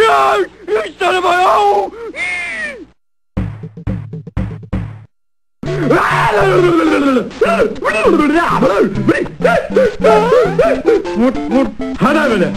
야! 이 사람아! Vur vur. Hadi böyle.